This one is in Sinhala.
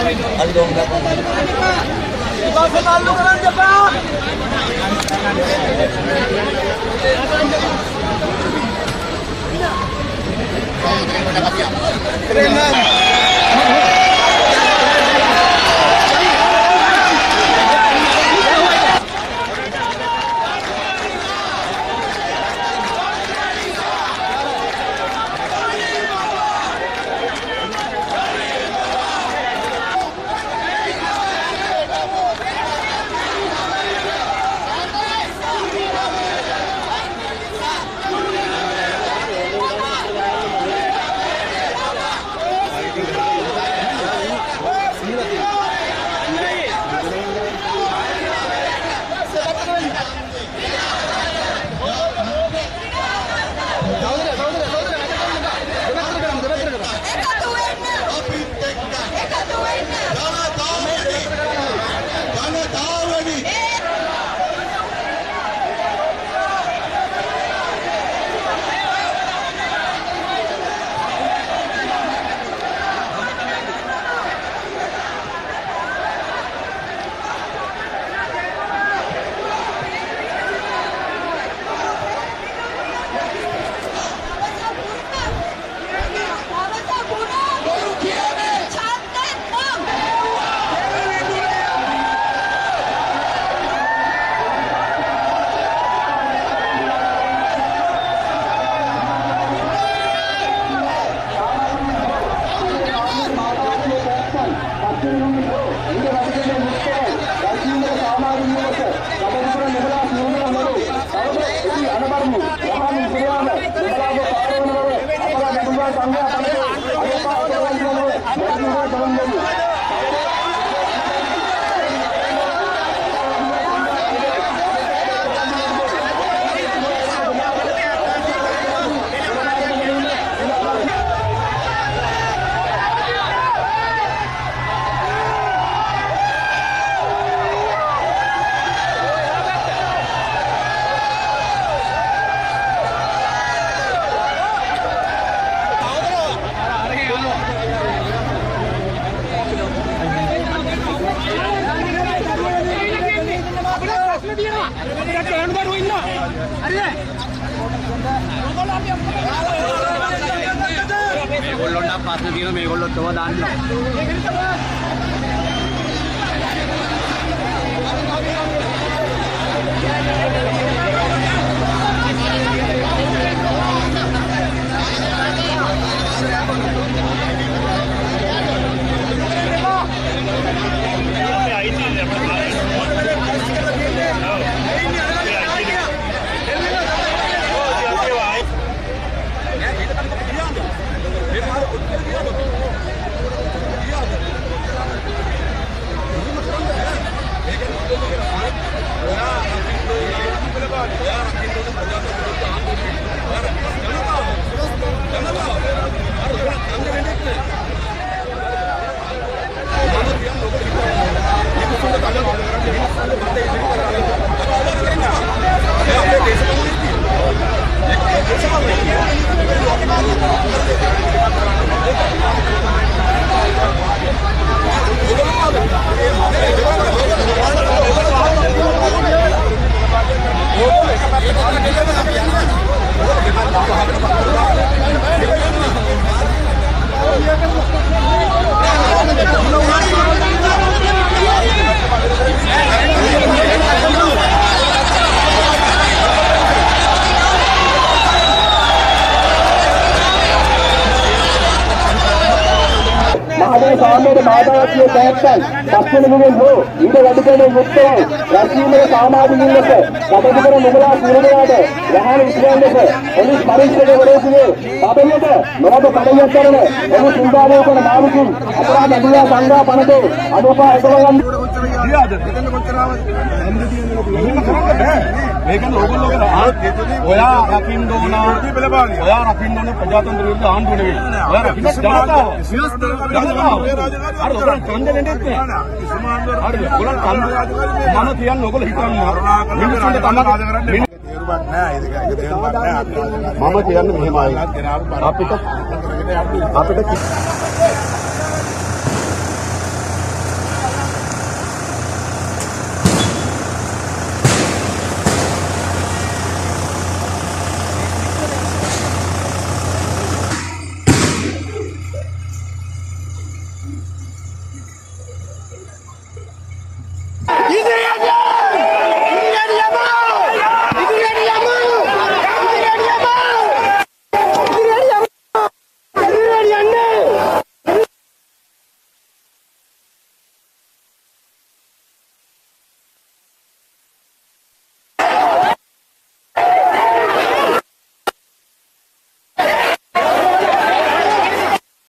Ali dong. Kita kenal lu kan aja, Pak. Terima. මේගොල්ලොන්ට ප්‍රශ්න තියෙනවා මේගොල්ලොත් ඔවා දාන්න. මහදේ සාමයේ මාතාවත්වයේ පැවැත්වන පස්වෙනි මුලින් හෝ ඊට වැඩි කෙනෙක් යුක්තව රැකීමේ සමාජිකින් ලෙස කටයුතු කරන නුඹලා සියලුමයාට යහන විශ්වාස ලෙස පොලිස් පරීක්ෂකවරයෙකුගේ පදවියට නොබ කටයුතු කරන පොලිස් නිලධාරියෙකු වන මාළුකින් අපරාධ අධියා සංඝා පනතේ අනුපා එකවගන් මේකන ඕගොල්ලෝ කරා. ඔයා රකින්න ඕන. ඔයා රකින්න ඕන ප්‍රජාතන්ත්‍ර විරුද්ධ ආණ්ඩුව නෙවෙයි. ඔයා රකින්න ජනතාව. ජනතාව. අර ඔයගොල්ලෝ ඡන්ද දෙන්නෙත් නෑ. හරිද? ඔයගොල්ලෝ ඡන්ද මම කියන්නේ ඔයගොල්ලෝ හිතන්න. මිනිස්සුන්ට තමයි තේරුමක් නෑ ඒක තේරුමක් නෑ මම කියන්නේ මෙහෙමයි. අපිට අපිට